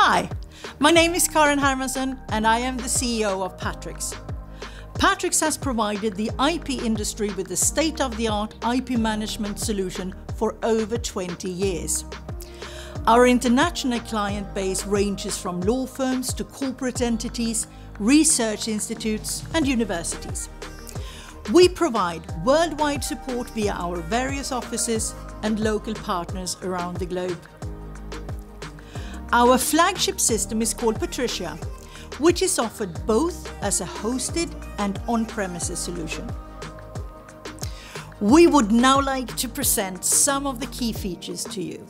Hi, my name is Karin Hermansson and I am the CEO of Patrix. Patrix has provided the IP industry with a state-of-the-art IP management solution for over 20 years. Our international client base ranges from law firms to corporate entities, research institutes, and universities. We provide worldwide support via our various offices and local partners around the globe. Our flagship system is called Patricia, which is offered both as a hosted and on-premises solution. We would now like to present some of the key features to you.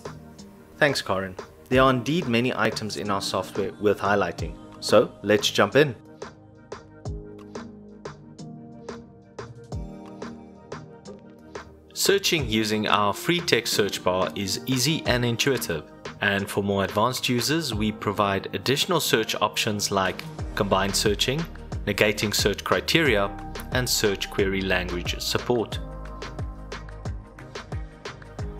Thanks, Karin. There are indeed many items in our software worth highlighting, so let's jump in. Searching using our free text search bar is easy and intuitive, and for more advanced users, we provide additional search options like combined searching, negating search criteria, and search query language support.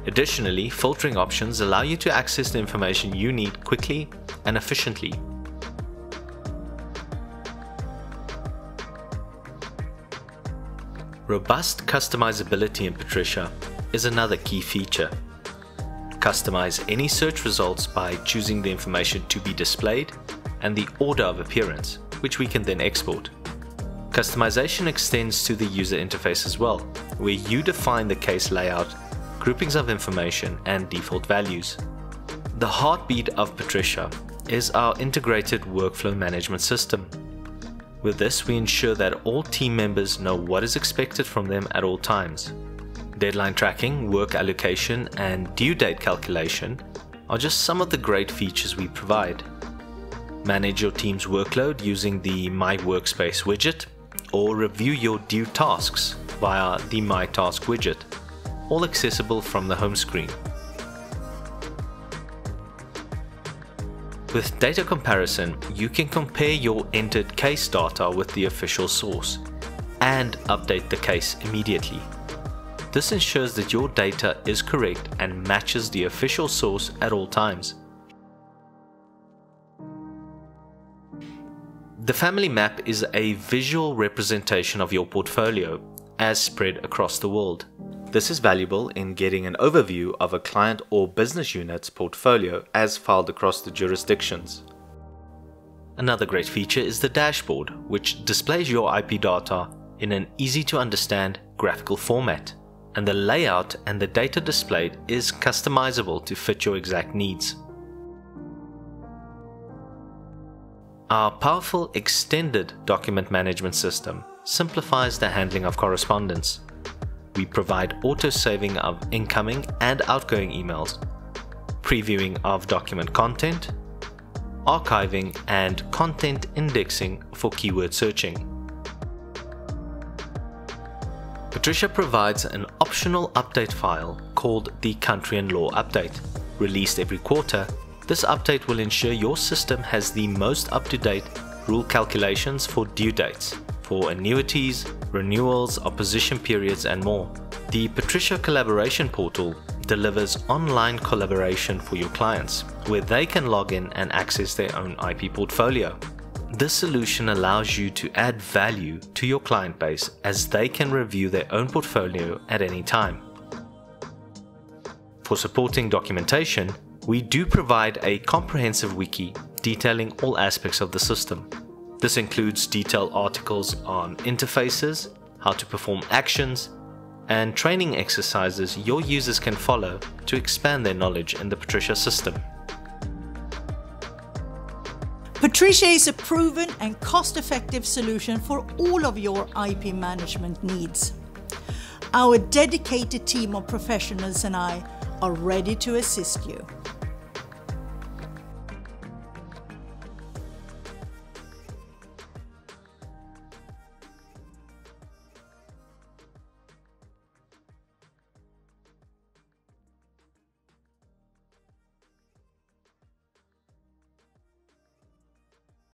Additionally, filtering options allow you to access the information you need quickly and efficiently. Robust customizability in Patricia is another key feature. Customize any search results by choosing the information to be displayed and the order of appearance, which we can then export. Customization extends to the user interface as well, where you define the case layout groupings of information, and default values. The heartbeat of Patricia is our integrated workflow management system. With this, we ensure that all team members know what is expected from them at all times. Deadline tracking, work allocation, and due date calculation are just some of the great features we provide. Manage your team's workload using the My Workspace widget, or review your due tasks via the My Task widget all accessible from the home screen. With data comparison, you can compare your entered case data with the official source and update the case immediately. This ensures that your data is correct and matches the official source at all times. The family map is a visual representation of your portfolio as spread across the world. This is valuable in getting an overview of a client or business unit's portfolio as filed across the jurisdictions. Another great feature is the dashboard, which displays your IP data in an easy to understand graphical format, and the layout and the data displayed is customizable to fit your exact needs. Our powerful extended document management system simplifies the handling of correspondence we provide auto-saving of incoming and outgoing emails, previewing of document content, archiving and content indexing for keyword searching. Patricia provides an optional update file called the Country and Law Update. Released every quarter, this update will ensure your system has the most up-to-date rule calculations for due dates for annuities, renewals, opposition periods, and more. The Patricia Collaboration Portal delivers online collaboration for your clients, where they can log in and access their own IP portfolio. This solution allows you to add value to your client base as they can review their own portfolio at any time. For supporting documentation, we do provide a comprehensive wiki detailing all aspects of the system. This includes detailed articles on interfaces, how to perform actions, and training exercises your users can follow to expand their knowledge in the Patricia system. Patricia is a proven and cost-effective solution for all of your IP management needs. Our dedicated team of professionals and I are ready to assist you.